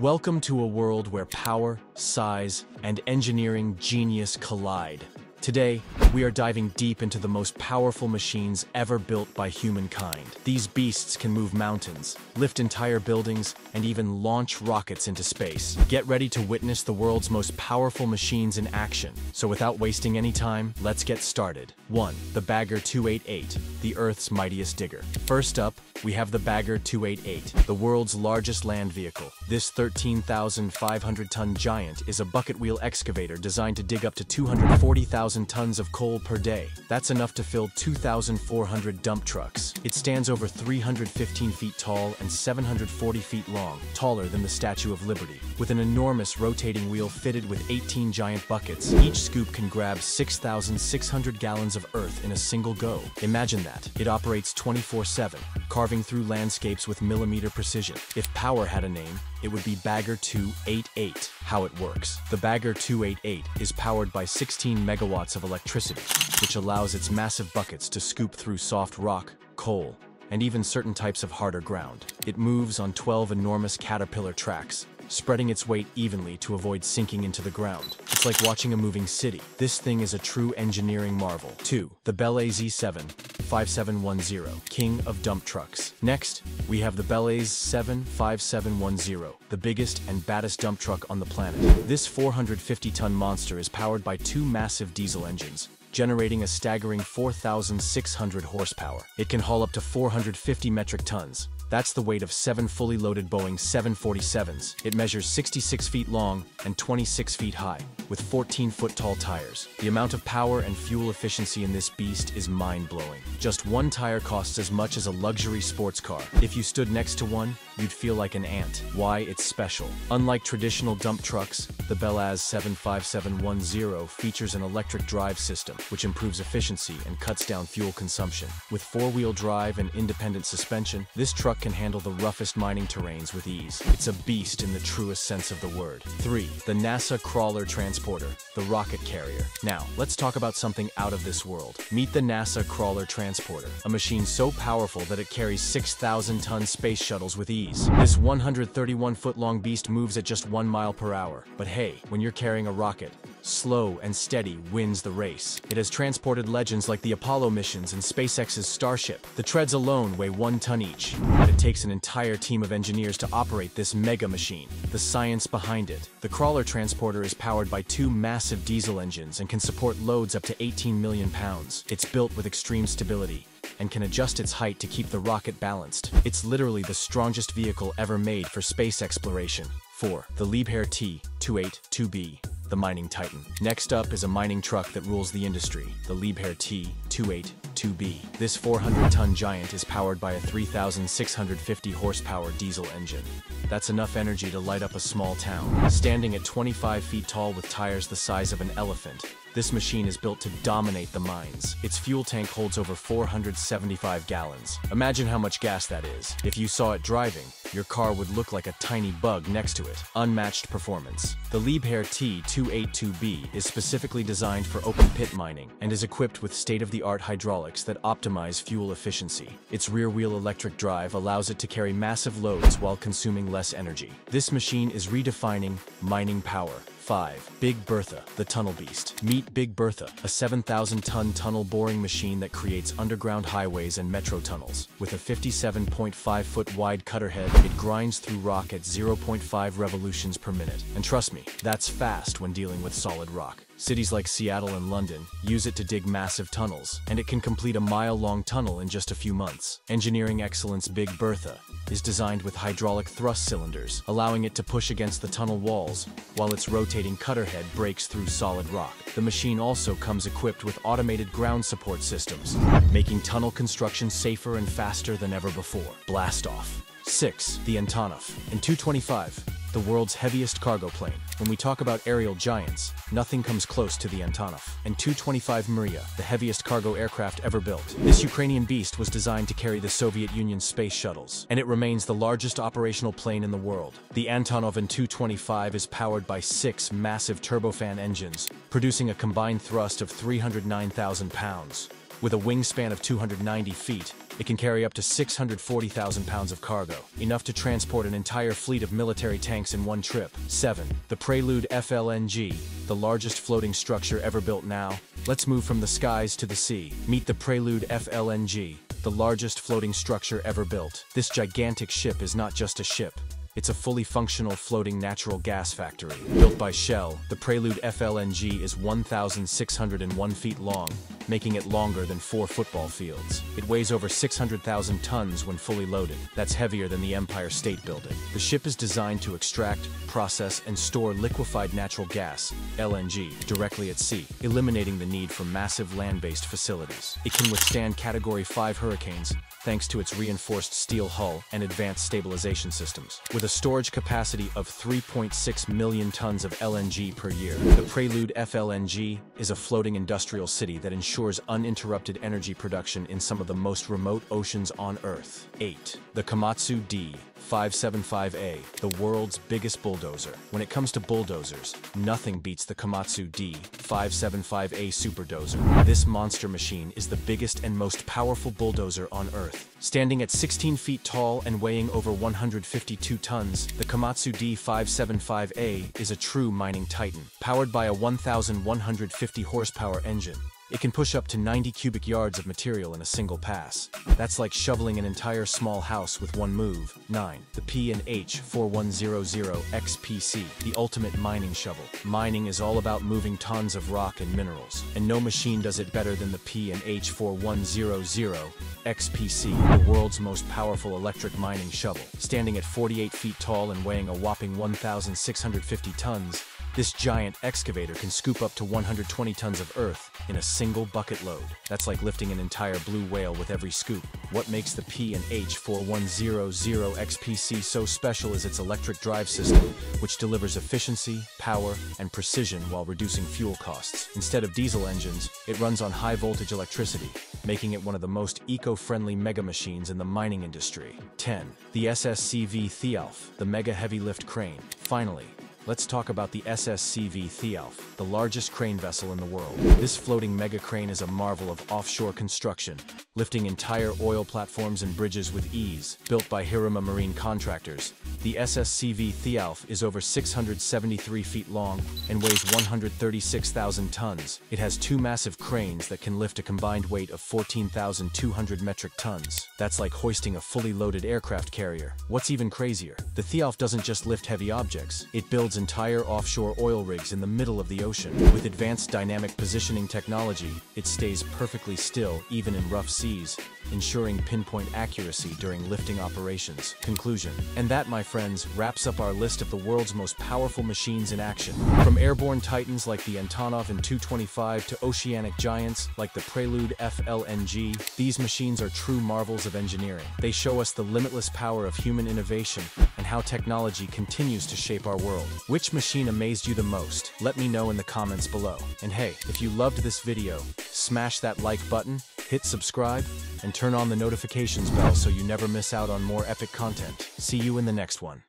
Welcome to a world where power, size, and engineering genius collide. Today, we are diving deep into the most powerful machines ever built by humankind. These beasts can move mountains, lift entire buildings, and even launch rockets into space. Get ready to witness the world's most powerful machines in action. So without wasting any time, let's get started. 1. The Bagger 288, the Earth's mightiest digger. First up, we have the Bagger 288, the world's largest land vehicle. This 13,500-ton giant is a bucket wheel excavator designed to dig up to 240,000 tons of coal per day. That's enough to fill 2,400 dump trucks. It stands over 315 feet tall and 740 feet long, taller than the Statue of Liberty. With an enormous rotating wheel fitted with 18 giant buckets, each scoop can grab 6,600 gallons of earth in a single go. Imagine that. It operates 24-7, carving through landscapes with millimeter precision. If power had a name, it would be Bagger 288. How it works. The Bagger 288 is powered by 16 megawatts of electricity, which allows its massive buckets to scoop through soft rock, coal, and even certain types of harder ground. It moves on 12 enormous caterpillar tracks, spreading its weight evenly to avoid sinking into the ground. It's like watching a moving city. This thing is a true engineering marvel. 2. The Belaz 7 5710, king of dump trucks. Next, we have the Belaz 75710, the biggest and baddest dump truck on the planet. This 450-ton monster is powered by two massive diesel engines, generating a staggering 4,600 horsepower. It can haul up to 450 metric tons, that's the weight of seven fully loaded Boeing 747s. It measures 66 feet long and 26 feet high, with 14-foot tall tires. The amount of power and fuel efficiency in this beast is mind-blowing. Just one tire costs as much as a luxury sports car. If you stood next to one, you'd feel like an ant. Why it's special. Unlike traditional dump trucks, the Belaz 75710 features an electric drive system, which improves efficiency and cuts down fuel consumption. With four-wheel drive and independent suspension, this truck can handle the roughest mining terrains with ease. It's a beast in the truest sense of the word. 3. The NASA Crawler Transporter, the rocket carrier. Now, let's talk about something out of this world. Meet the NASA Crawler Transporter, a machine so powerful that it carries 6,000-ton space shuttles with ease. This 131-foot-long beast moves at just 1 mile per hour. But hey, when you're carrying a rocket, slow and steady wins the race. It has transported legends like the Apollo missions and SpaceX's Starship. The treads alone weigh one ton each, and it takes an entire team of engineers to operate this mega machine. The science behind it. The crawler transporter is powered by two massive diesel engines and can support loads up to 18 million pounds. It's built with extreme stability, and can adjust its height to keep the rocket balanced. It's literally the strongest vehicle ever made for space exploration. 4. The Liebherr T-28-2B the mining titan. Next up is a mining truck that rules the industry, the Liebherr T-282B. This 400-ton giant is powered by a 3,650 horsepower diesel engine. That's enough energy to light up a small town. Standing at 25 feet tall with tires the size of an elephant, this machine is built to dominate the mines. Its fuel tank holds over 475 gallons. Imagine how much gas that is. If you saw it driving, your car would look like a tiny bug next to it. Unmatched performance. The Liebherr T282B is specifically designed for open pit mining and is equipped with state-of-the-art hydraulics that optimize fuel efficiency. Its rear-wheel electric drive allows it to carry massive loads while consuming less energy. This machine is redefining mining power 5. Big Bertha, the Tunnel Beast. Meet Big Bertha, a 7,000-ton tunnel boring machine that creates underground highways and metro tunnels. With a 57.5-foot wide cutter head, it grinds through rock at 0.5 revolutions per minute. And trust me, that's fast when dealing with solid rock. Cities like Seattle and London use it to dig massive tunnels, and it can complete a mile-long tunnel in just a few months. Engineering excellence Big Bertha is designed with hydraulic thrust cylinders, allowing it to push against the tunnel walls, while its rotating cutter head breaks through solid rock. The machine also comes equipped with automated ground support systems, making tunnel construction safer and faster than ever before. Blast off. 6. The Antonov. An-225, the world's heaviest cargo plane. When we talk about aerial giants, nothing comes close to the Antonov. And 225 Mriya, the heaviest cargo aircraft ever built. This Ukrainian beast was designed to carry the Soviet Union's space shuttles, and it remains the largest operational plane in the world. The Antonov An-225 is powered by six massive turbofan engines, producing a combined thrust of 309,000 pounds. With a wingspan of 290 feet, It can carry up to 640,000 pounds of cargo, enough to transport an entire fleet of military tanks in one trip. 7. The Prelude FLNG, the largest floating structure ever built now. Let's move from the skies to the sea. Meet the Prelude FLNG, the largest floating structure ever built. This gigantic ship is not just a ship. It's a fully functional floating natural gas factory. Built by Shell, the Prelude FLNG is 1,601 feet long, making it longer than four football fields. It weighs over 600,000 tons when fully loaded. That's heavier than the Empire State Building. The ship is designed to extract, process, and store liquefied natural gas, LNG, directly at sea, eliminating the need for massive land-based facilities. It can withstand Category 5 hurricanes, thanks to its reinforced steel hull and advanced stabilization systems. With a storage capacity of 3.6 million tons of LNG per year, the Prelude FLNG is a floating industrial city that ensures uninterrupted energy production in some of the most remote oceans on Earth. 8. The Komatsu D 575A, the world's biggest bulldozer. When it comes to bulldozers, nothing beats the Komatsu D575A superdozer. This monster machine is the biggest and most powerful bulldozer on Earth. Standing at 16 feet tall and weighing over 152 tons, the Komatsu D575A is a true mining titan, powered by a 1,150 horsepower engine. It can push up to 90 cubic yards of material in a single pass. That's like shoveling an entire small house with one move. 9. The P&H 4100 XPC, the ultimate mining shovel. Mining is all about moving tons of rock and minerals, and no machine does it better than the P&H 4100 XPC, the world's most powerful electric mining shovel. Standing at 48 feet tall and weighing a whopping 1,650 tons, this giant excavator can scoop up to 120 tons of earth in a single bucket load. That's like lifting an entire blue whale with every scoop. What makes the P&H 4100 XPC so special is its electric drive system, which delivers efficiency, power, and precision while reducing fuel costs. Instead of diesel engines, it runs on high-voltage electricity, making it one of the most eco-friendly mega machines in the mining industry. 10. The SSCV Thialf, the mega heavy lift crane. Finally, Let's talk about the SSCV Thialf, the largest crane vessel in the world. This floating mega crane is a marvel of offshore construction, lifting entire oil platforms and bridges with ease. Built by Heerema Marine Contractors, the SSCV Thialf is over 673 feet long and weighs 136,000 tons. It has two massive cranes that can lift a combined weight of 14,200 metric tons. That's like hoisting a fully loaded aircraft carrier. What's even crazier, the Thialf doesn't just lift heavy objects, it builds entire offshore oil rigs in the middle of the ocean. With advanced dynamic positioning technology, it stays perfectly still even in rough seas, ensuring pinpoint accuracy during lifting operations. Conclusion. And that, my friends, wraps up our list of the world's most powerful machines in action. From airborne titans like the Antonov An-225 to oceanic giants like the Prelude FLNG, these machines are true marvels of engineering. They show us the limitless power of human innovation and how technology continues to shape our world. Which machine amazed you the most? Let me know in the comments below. And hey, if you loved this video, smash that like button, hit subscribe, and turn on the notifications bell so you never miss out on more epic content. See you in the next one.